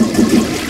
えっ?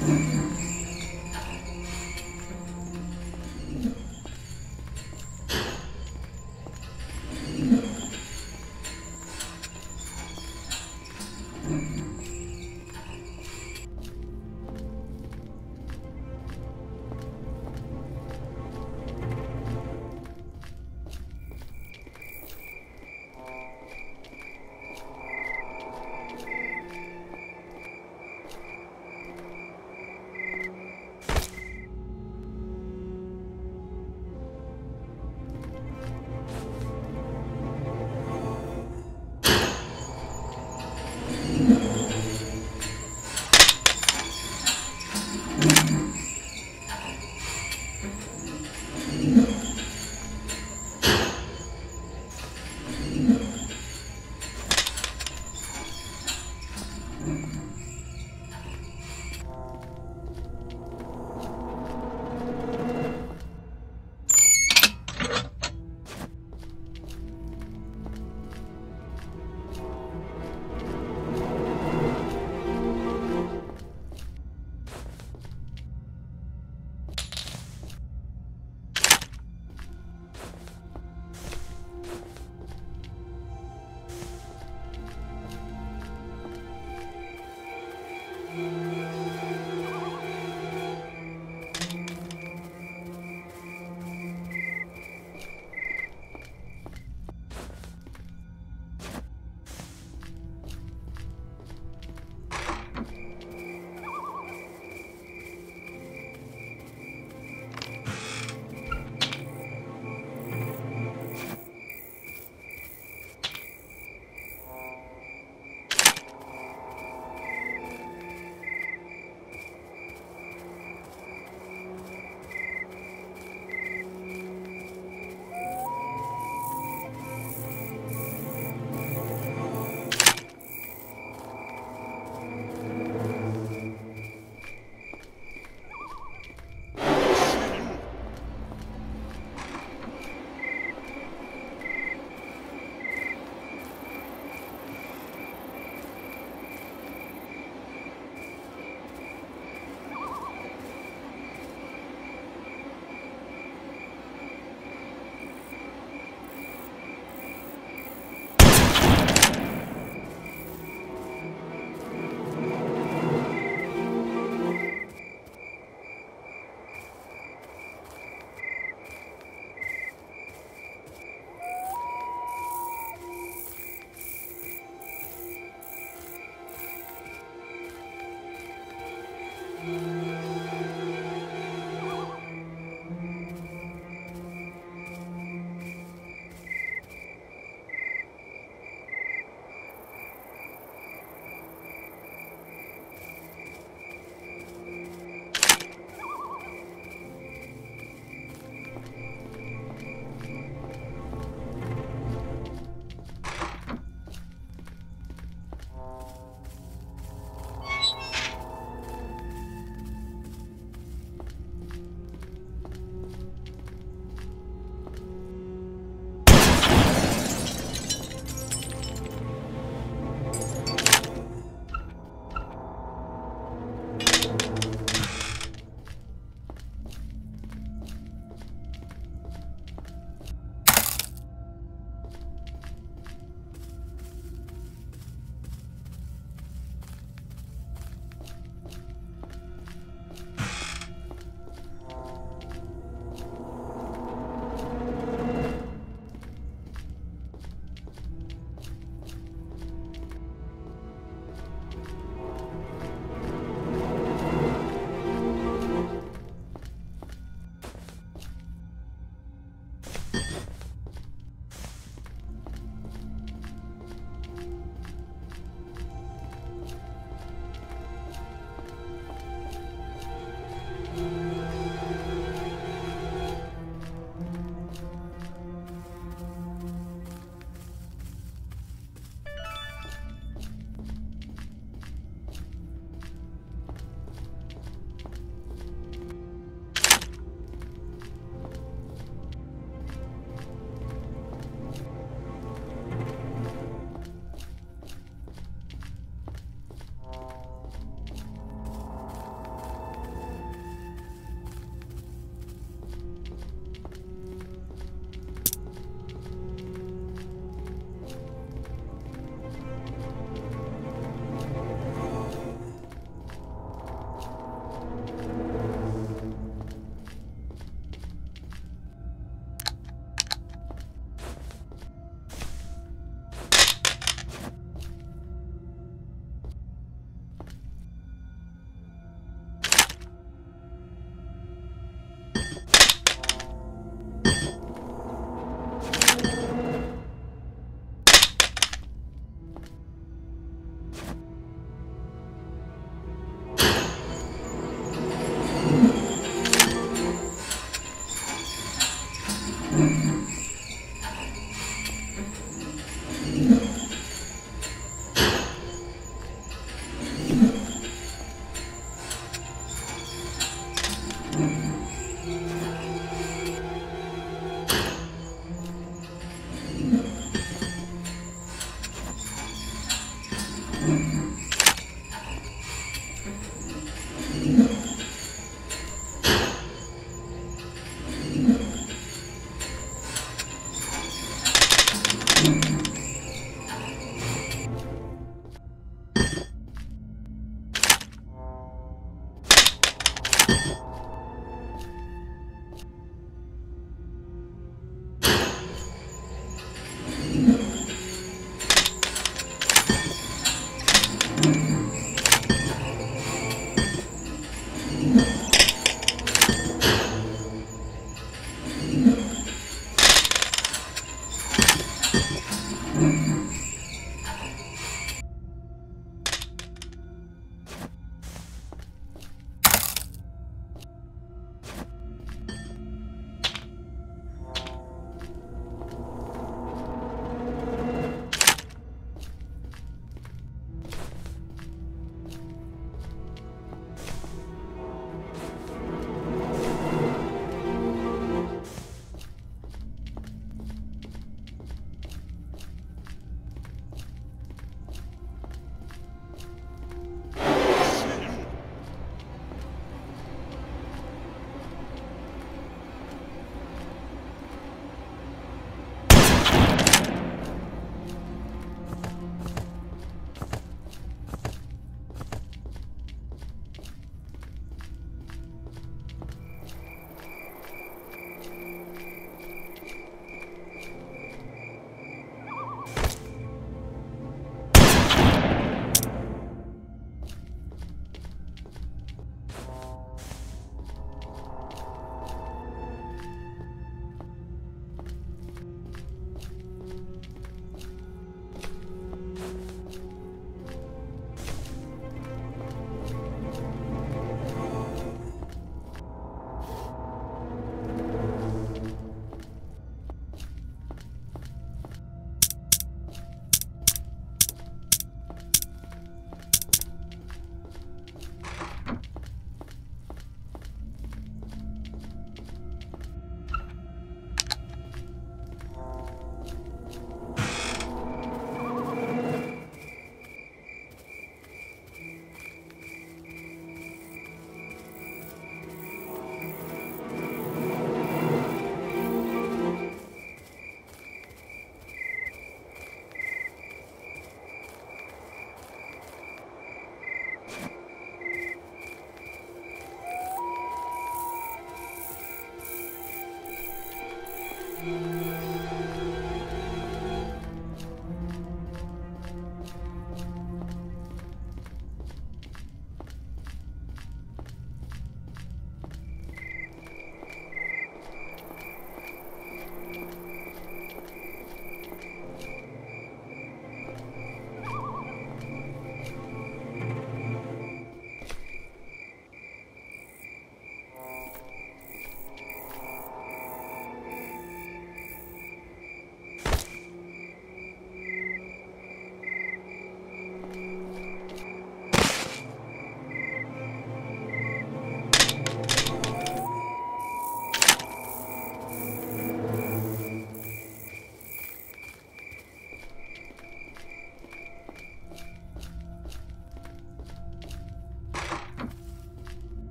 Mm-hmm.